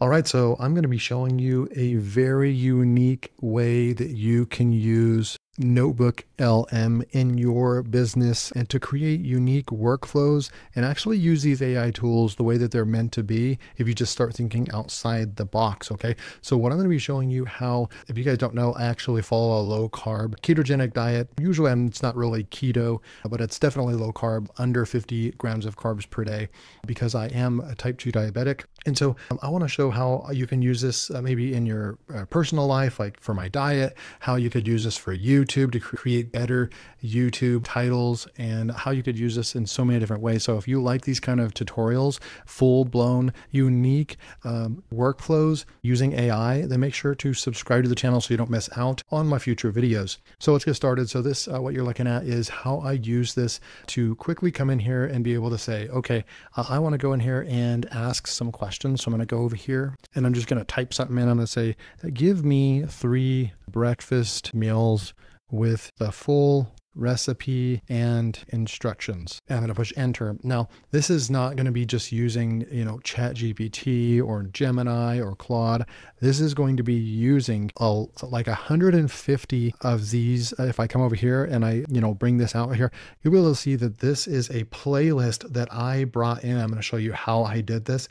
All right, so I'm going to be showing you a very unique way that you can use Notebook LM in your business and to create unique workflows and actually use these AI tools the way that they're meant to be if you just start thinking outside the box. Okay. So, what I'm going to be showing you how, if you guys don't know, I actually follow a low carb ketogenic diet. Usually, I'm, it's not really keto, but it's definitely low carb, under 50 grams of carbs per day because I am a type 2 diabetic. And so, um, I want to show how you can use this uh, maybe in your uh, personal life, like for my diet, how you could use this for you YouTube to create better YouTube titles and how you could use this in so many different ways. So if you like these kind of tutorials, full blown, unique um, workflows using AI, then make sure to subscribe to the channel so you don't miss out on my future videos. So let's get started. So this, uh, what you're looking at is how I use this to quickly come in here and be able to say, okay, uh, I want to go in here and ask some questions. So I'm going to go over here and I'm just going to type something in. I'm going to say, give me three breakfast meals with the full recipe and instructions. I'm going to push enter. Now, this is not going to be just using, you know, Chat GPT or Gemini or Claude. This is going to be using a, like 150 of these. Uh, if I come over here and I, you know, bring this out here, you'll be able to see that this is a playlist that I brought in. I'm going to show you how I did this.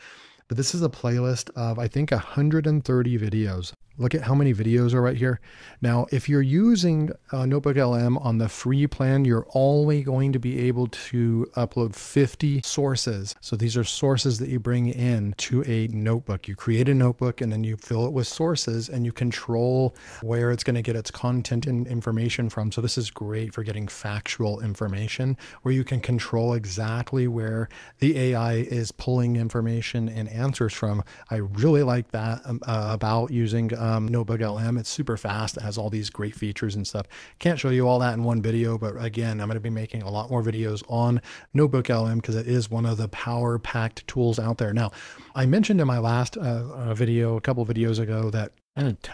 But this is a playlist of, I think, 130 videos. Look at how many videos are right here. Now, if you're using uh, Notebook LM on the free plan, you're only going to be able to upload 50 sources. So these are sources that you bring in to a notebook. You create a notebook and then you fill it with sources and you control where it's going to get its content and information from. So this is great for getting factual information where you can control exactly where the AI is pulling information and answers from. I really like that um, uh, about using uh, um, Notebook LM. It's super fast. It has all these great features and stuff. Can't show you all that in one video, but again, I'm going to be making a lot more videos on Notebook LM because it is one of the power packed tools out there. Now, I mentioned in my last uh, uh, video, a couple videos ago, that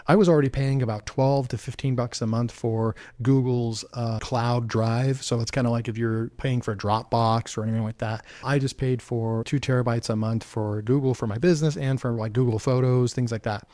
I was already paying about 12 to 15 bucks a month for Google's uh, cloud drive. So it's kind of like if you're paying for Dropbox or anything like that. I just paid for two terabytes a month for Google for my business and for like Google Photos, things like that.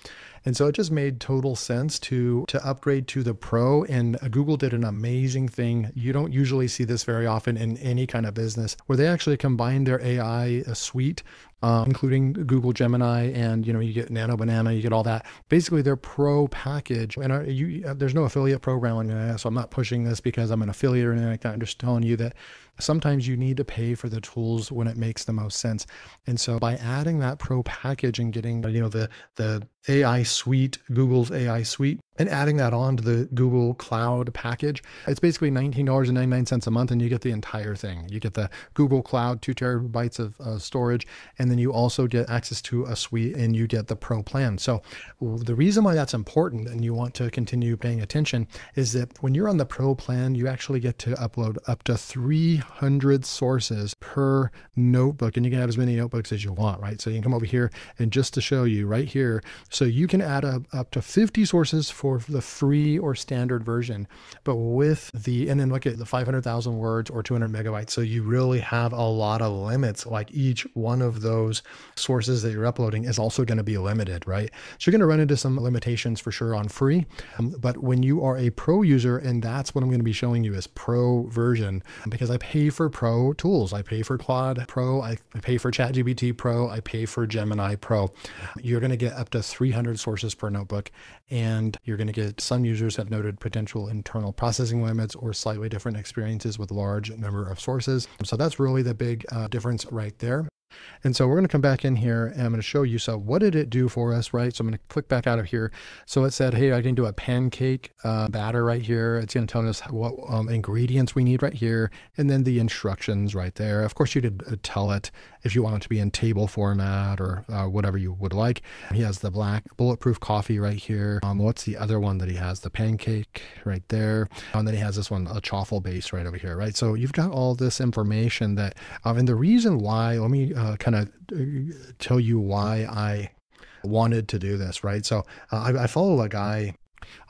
And so it just made total sense to to upgrade to the Pro. And Google did an amazing thing. You don't usually see this very often in any kind of business where they actually combine their AI suite uh, including Google Gemini, and you know you get Nano Banana, you get all that. Basically, their pro package, and uh, you, uh, there's no affiliate program on that, so I'm not pushing this because I'm an affiliate or anything like that. I'm just telling you that sometimes you need to pay for the tools when it makes the most sense. And so by adding that pro package and getting you know the the AI suite, Google's AI suite, and adding that on to the Google Cloud package, it's basically $19.99 a month and you get the entire thing. You get the Google Cloud, two terabytes of uh, storage, and then you also get access to a suite and you get the Pro plan. So the reason why that's important and you want to continue paying attention is that when you're on the Pro plan, you actually get to upload up to 300 sources per notebook and you can have as many notebooks as you want, right? So you can come over here and just to show you right here, so you can add up, up to 50 sources for the free or standard version, but with the, and then look at the 500,000 words or 200 megabytes. So you really have a lot of limits. Like each one of those sources that you're uploading is also going to be limited, right? So you're going to run into some limitations for sure on free. Um, but when you are a pro user, and that's what I'm going to be showing you is pro version, because I pay for pro tools. I pay for Claude Pro, I pay for ChatGPT Pro, I pay for Gemini Pro. You're going to get up to 300 sources per notebook. And you're going to get some users have noted potential internal processing limits or slightly different experiences with large number of sources. So that's really the big uh, difference right there. And so we're going to come back in here and I'm going to show you. So what did it do for us, right? So I'm going to click back out of here. So it said, hey, I can do a pancake uh, batter right here. It's going to tell us what um, ingredients we need right here. And then the instructions right there. Of course, you could uh, tell it if you want it to be in table format or uh, whatever you would like. He has the black bulletproof coffee right here. Um, what's the other one that he has? The pancake right there. And then he has this one, a chaffle base right over here, right? So you've got all this information that, um, and the reason why, let me uh, kind of uh, tell you why I wanted to do this, right? So uh, I, I follow a guy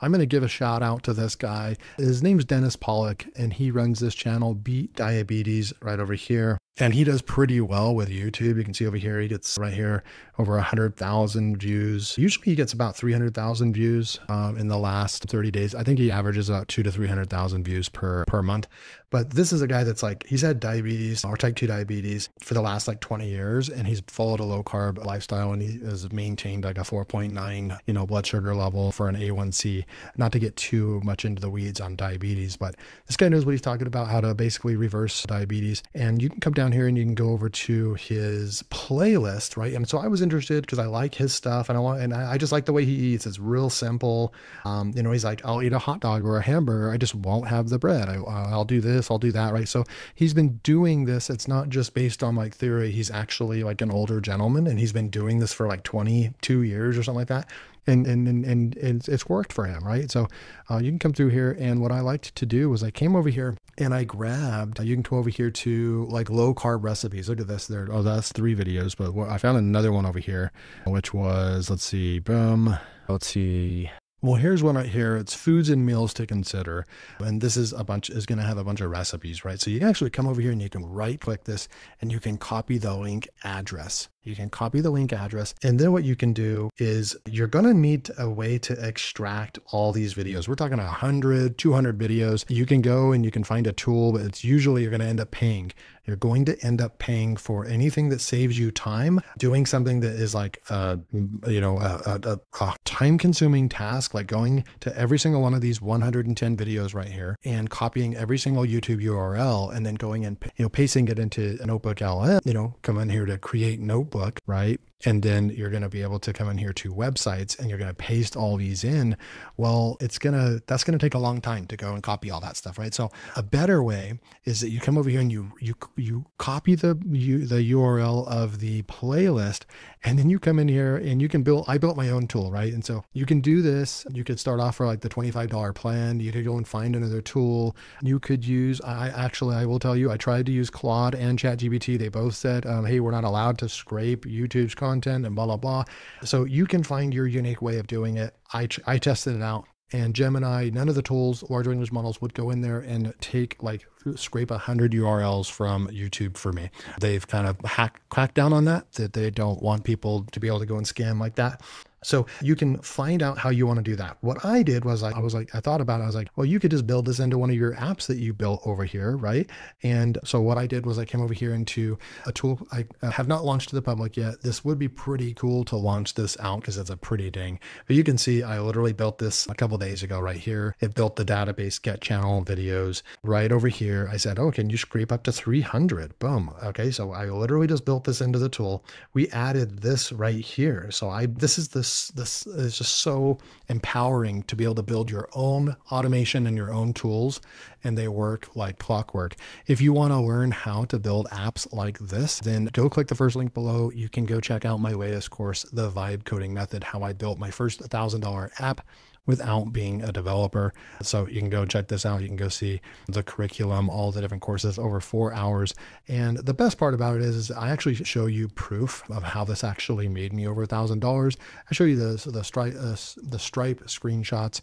I'm going to give a shout out to this guy. His name's Dennis Pollock, and he runs this channel, Beat Diabetes, right over here. and he does pretty well with YouTube. You can see over here, he gets right here over 100,000 views. Usually he gets about 300,000 views um, in the last 30 days. I think he averages about two to 300,000 views per, per month. But this is a guy that's like, he's had diabetes or type 2 diabetes for the last like 20 years, and he's followed a low carb lifestyle and he has maintained like a 4.9, you know, blood sugar level for an A1C. Not to get too much into the weeds on diabetes, but this guy knows what he's talking about, how to basically reverse diabetes. And you can come down here and you can go over to his playlist, right? And so I was interested because I like his stuff and I want, and I just like the way he eats. It's real simple. Um, you know, he's like, I'll eat a hot dog or a hamburger. I just won't have the bread. I, I'll do this this, I'll do that, right? So he's been doing this. It's not just based on like theory. He's actually like an older gentleman and he's been doing this for like 22 years or something like that. And, and, and, and it's, it's worked for him, right? So uh, you can come through here. And what I liked to do was I came over here and I grabbed, you can go over here to like low carb recipes. Look at this there. Oh, that's three videos, but I found another one over here, which was, let's see, boom. Let's see. Well, here's one right here. It's foods and meals to consider. And this is a bunch is going to have a bunch of recipes, right? So you can actually come over here and you can right click this and you can copy the link address. You can copy the link address. And then what you can do is you're going to need a way to extract all these videos. We're talking 100, 200 videos. You can go and you can find a tool, but it's usually you're going to end up paying. You're going to end up paying for anything that saves you time, doing something that is like, a, you know, a, a, a time consuming task, like going to every single one of these 110 videos right here and copying every single YouTube URL and then going and, you know, pasting it into a notebook you know, come in here to create notebook right? And then you're going to be able to come in here to websites and you're going to paste all these in well it's going to that's going to take a long time to go and copy all that stuff right? So a better way is that you come over here and you you you copy the you, the url of the playlist and then you come in here and you can build i built my own tool right? And so you can do this. You could start off for like the $25 plan. You could go and find another tool. You could use i actually i will tell you i tried to use claude and chatgpt. They both said um, hey we're not allowed to scrape youtube's content content and blah, blah, blah. So you can find your unique way of doing it. I, I tested it out and Gemini, none of the tools, large language models would go in there and take like scrape a hundred URLs from YouTube for me. They've kind of hacked, cracked down on that, that they don't want people to be able to go and scam like that. So you can find out how you want to do that. What I did was I, I was like, I thought about it. I was like, well, you could just build this into one of your apps that you built over here, right? And so what I did was I came over here into a tool I have not launched to the public yet. This would be pretty cool to launch this out because it's a pretty ding. But you can see I literally built this a couple days ago right here. It built the database get channel videos right over here. I said, oh, can you scrape up to 300? Boom. Okay. So I literally just built this into the tool. We added this right here. So I, this is the this this is just so empowering to be able to build your own automation and your own tools and they work like clockwork. If you want to learn how to build apps like this, then go click the first link below. You can go check out my latest course, The Vibe Coding Method, how I built my first $1000 app without being a developer. So you can go check this out. You can go see the curriculum, all the different courses over four hours. And the best part about it is, is I actually show you proof of how this actually made me over a thousand dollars. I show you the the stripe uh, the stripe screenshots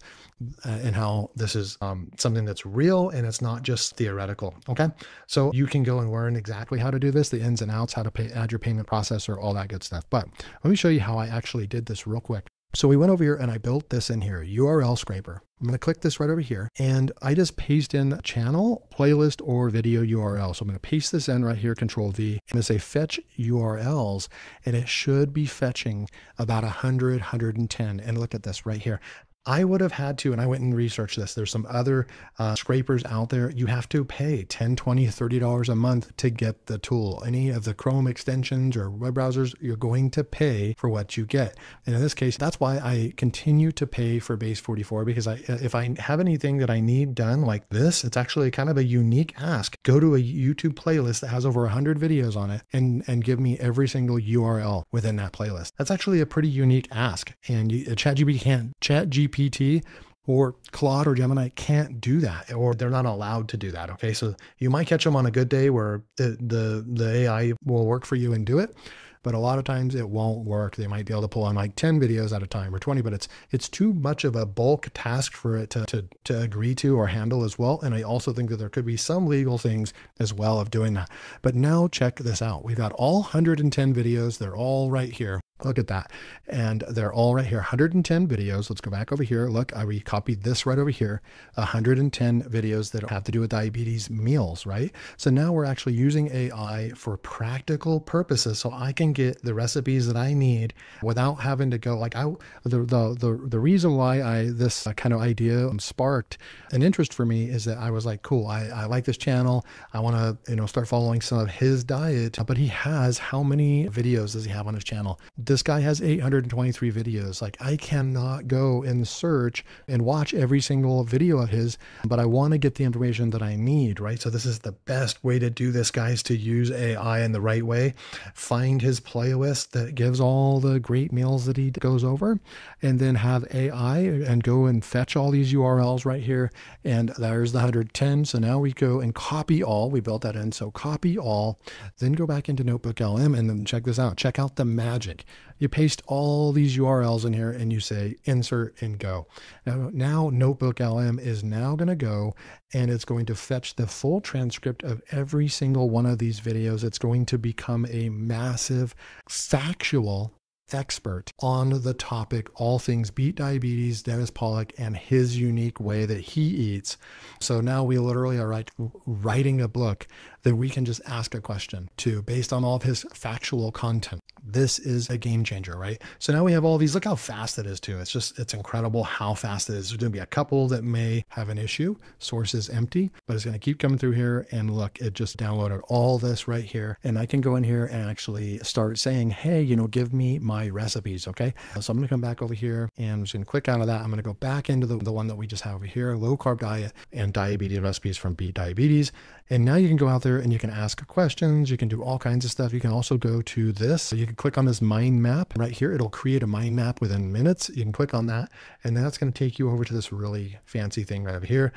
uh, and how this is um, something that's real and it's not just theoretical. Okay, so you can go and learn exactly how to do this, the ins and outs, how to pay, add your payment processor, all that good stuff. But let me show you how I actually did this real quick. So we went over here and I built this in here, URL scraper. I'm going to click this right over here and I just paste in channel, playlist, or video URL. So I'm going to paste this in right here, control V. To say fetch URLs and it should be fetching about 100, 110. And look at this right here. I would have had to, and I went and researched this. There's some other uh, scrapers out there. You have to pay 10, 20, 30 dollars a month to get the tool. Any of the Chrome extensions or web browsers, you're going to pay for what you get. And in this case, that's why I continue to pay for Base 44 because I, if I have anything that I need done like this, it's actually kind of a unique ask. Go to a YouTube playlist that has over 100 videos on it and and give me every single URL within that playlist. That's actually a pretty unique ask. And you, ChatGPT can't. ChatGPT GPT or Claude or Gemini can't do that, or they're not allowed to do that. Okay, so you might catch them on a good day where the the, the AI will work for you and do it, but a lot of times it won't work. They might be able to pull on like 10 videos at a time or 20, but it's it's too much of a bulk task for it to, to, to agree to or handle as well. And I also think that there could be some legal things as well of doing that. But now check this out. We've got all 110 videos. They're all right here. Look at that. And they're all right here. 110 videos. Let's go back over here. Look, I recopied this right over here. 110 videos that have to do with diabetes meals, right? So now we're actually using AI for practical purposes. So I can get the recipes that I need without having to go like I the the the, the reason why I this kind of idea sparked an interest for me is that I was like, cool, I, I like this channel. I want to, you know, start following some of his diet. But he has how many videos does he have on his channel? This guy has 823 videos. Like I cannot go and search and watch every single video of his, but I want to get the information that I need, right? So this is the best way to do this, guys, to use AI in the right way. Find his playlist that gives all the great meals that he goes over, and then have AI and go and fetch all these URLs right here. And there's the 110. So now we go and copy all. We built that in. So copy all, then go back into Notebook LM and then check this out. Check out the magic you paste all these URLs in here and you say insert and go. Now, now Notebook LM is now going to go and it's going to fetch the full transcript of every single one of these videos. It's going to become a massive factual expert on the topic, all things beat diabetes, Dennis Pollock, and his unique way that he eats. So now we literally are write, writing a book that we can just ask a question to based on all of his factual content. This is a game changer, right? So now we have all these. Look how fast it is, too. It's just, it's incredible how fast it is. There's going to be a couple that may have an issue. Source is empty, but it's going to keep coming through here. And look, it just downloaded all this right here. And I can go in here and actually start saying, hey, you know, give me my recipes. Okay. So I'm going to come back over here and I'm just going to click out of that. I'm going to go back into the, the one that we just have over here low carb diet and diabetes recipes from Beat Diabetes. And now you can go out there and you can ask questions. You can do all kinds of stuff. You can also go to this. You can click on this mind map right here. It'll create a mind map within minutes. You can click on that, and that's going to take you over to this really fancy thing right over here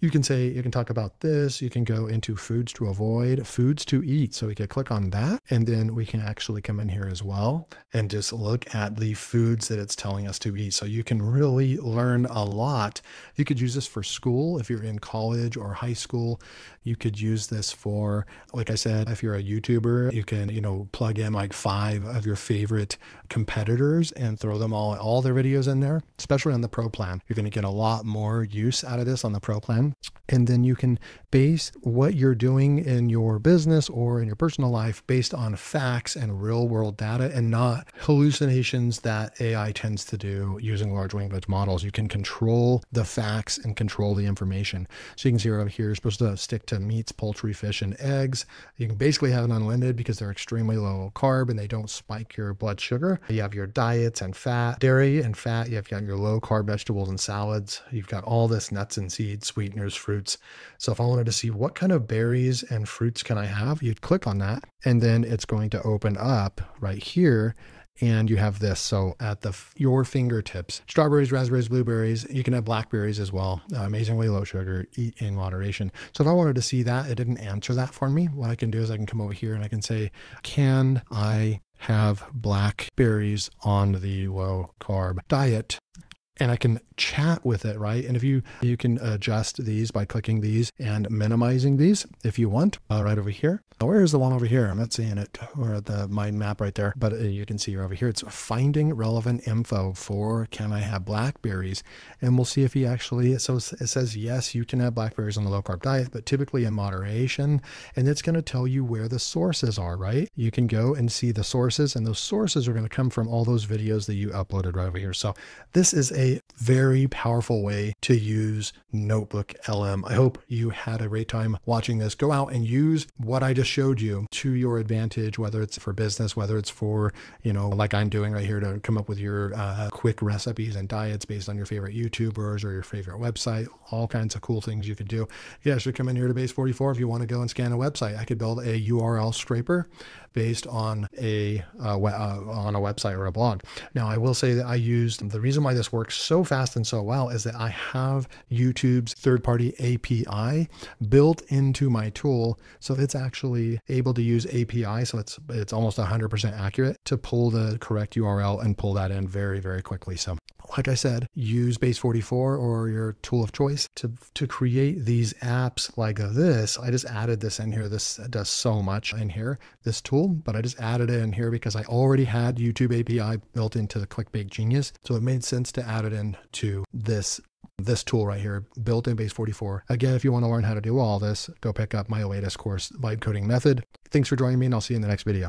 you can say, you can talk about this. You can go into foods to avoid, foods to eat. So we could click on that. And then we can actually come in here as well and just look at the foods that it's telling us to eat. So you can really learn a lot. You could use this for school if you're in college or high school. You could use this for, like I said, if you're a YouTuber, you can, you know, plug in like five of your favorite competitors and throw them all, all their videos in there, especially on the pro plan. You're going to get a lot more use out of this on the pro plan and then you can base what you're doing in your business or in your personal life based on facts and real world data and not hallucinations that AI tends to do using large language models. You can control the facts and control the information. So you can see right over here, you're supposed to stick to meats, poultry, fish, and eggs. You can basically have it unlimited because they're extremely low carb and they don't spike your blood sugar. You have your diets and fat, dairy and fat. You've got your low carb vegetables and salads. You've got all this nuts and seeds, sweeteners, fruits. So if I wanted to see what kind of berries and fruits can I have, you'd click on that and then it's going to open up right here and you have this. So at the your fingertips strawberries raspberries blueberries you can have blackberries as well uh, amazingly low sugar eat in moderation. So if i wanted to see that it didn't answer that for me. What i can do is i can come over here and i can say can i have blackberries on the low carb diet and I can chat with it, right? And if you you can adjust these by clicking these and minimizing these if you want, uh, right over here. Where is the one over here? I'm not seeing it or the mind map right there, but uh, you can see over here. It's finding relevant info for can I have blackberries, and we'll see if he actually. So it says yes, you can have blackberries on the low carb diet, but typically in moderation, and it's going to tell you where the sources are, right? You can go and see the sources, and those sources are going to come from all those videos that you uploaded right over here. So this is a very powerful way to use Notebook LM. I hope you had a great time watching this. Go out and use what I just showed you to your advantage, whether it's for business, whether it's for, you know, like I'm doing right here to come up with your uh, quick recipes and diets based on your favorite YouTubers or your favorite website, all kinds of cool things you could do. You should come in here to Base 44 if you want to go and scan a website. I could build a URL scraper based on a uh, uh, on a website or a blog. Now, I will say that I used the reason why this works so fast and so well is that I have YouTube's third-party API built into my tool, so it's actually able to use API, so it's it's almost 100% accurate to pull the correct URL and pull that in very very quickly. So like I said, use Base44 or your tool of choice to, to create these apps like this. I just added this in here. This does so much in here, this tool, but I just added it in here because I already had YouTube API built into the ClickBait Genius. So it made sense to add it in to this this tool right here, built in Base44. Again, if you want to learn how to do all this, go pick up my latest course, Vibe Coding Method. Thanks for joining me, and I'll see you in the next video.